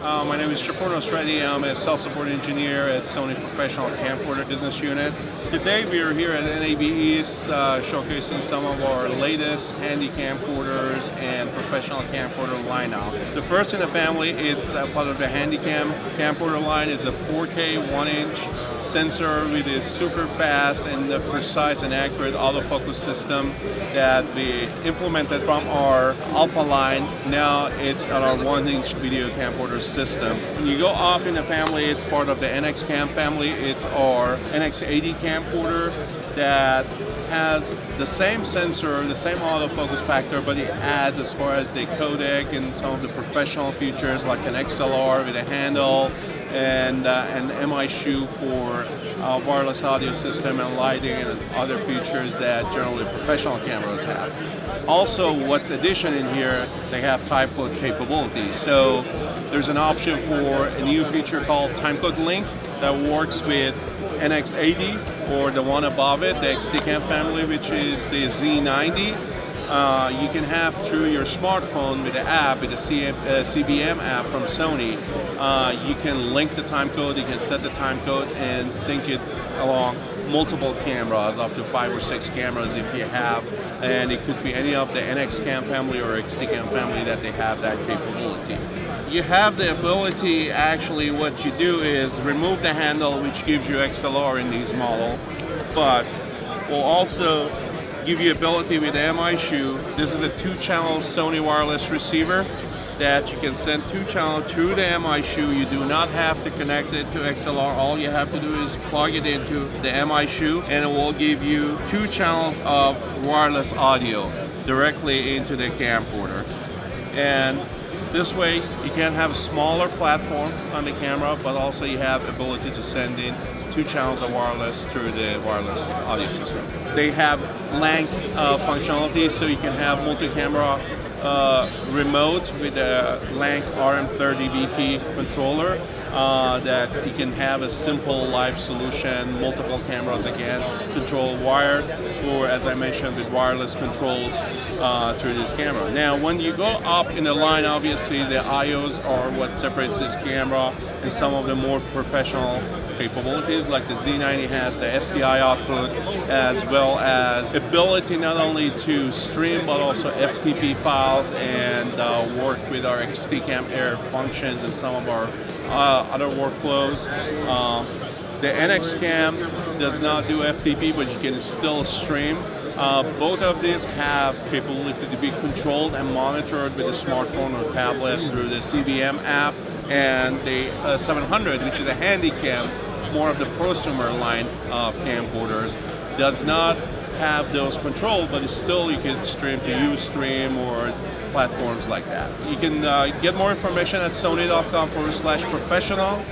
Uh, my name is Shapornos Reddy. I'm a sales support engineer at Sony Professional Camcorder Business Unit. Today we are here at NAB East uh, showcasing some of our latest handy camcorders and professional camcorder lineup. The first in the family is part of the Handycam camcorder line is a 4K 1-inch sensor with a super fast and precise and accurate autofocus system that we implemented from our Alpha line. Now it's on our 1-inch video camcorder system. When you go off in the family, it's part of the NX Cam family. It's our NX80 camcorder that has the same sensor, the same autofocus factor, but it adds as far as the codec and some of the professional features like an XLR with a handle and uh, an MI shoe for uh, wireless audio system and lighting and other features that generally professional cameras have. Also, what's addition in here, they have timecode capability. So there's an option for a new feature called timecode link that works with NX80 or the one above it, the XDCAM family, which is the Z90. Uh, you can have through your smartphone with the app, with the CM, uh, CBM app from Sony, uh, you can link the time code, you can set the time code and sync it along multiple cameras, up to five or six cameras if you have, and it could be any of the NX Cam family or XDCAM family that they have that capability. You have the ability, actually what you do is remove the handle which gives you XLR in these model, but will also give you ability with MI shoe. This is a two channel Sony wireless receiver that you can send two channels through the MI shoe. You do not have to connect it to XLR. All you have to do is plug it into the MI shoe and it will give you two channels of wireless audio directly into the camcorder. And this way you can have a smaller platform on the camera, but also you have ability to send in two channels of wireless through the wireless audio system. They have LANC uh, functionality, so you can have multi-camera uh, remote with a LANC RM30BP controller uh, that you can have a simple live solution, multiple cameras again, control wired, or as I mentioned with wireless controls uh, through this camera. Now when you go up in the line, obviously the IOs are what separates this camera and some of the more professional capabilities like the Z90 has the SDI output as well as ability not only to stream but also FTP files and uh, work with our XDCAM Air functions and some of our uh, other workflows. Um, the NX Cam does not do FTP but you can still stream uh, both of these have capability to be controlled and monitored with a smartphone or tablet through the CBM app and the uh, 700, which is a handy cam, more of the prosumer line of camcorders, does not have those controls, but it's still you can stream to Ustream or platforms like that. You can uh, get more information at sony.com forward slash professional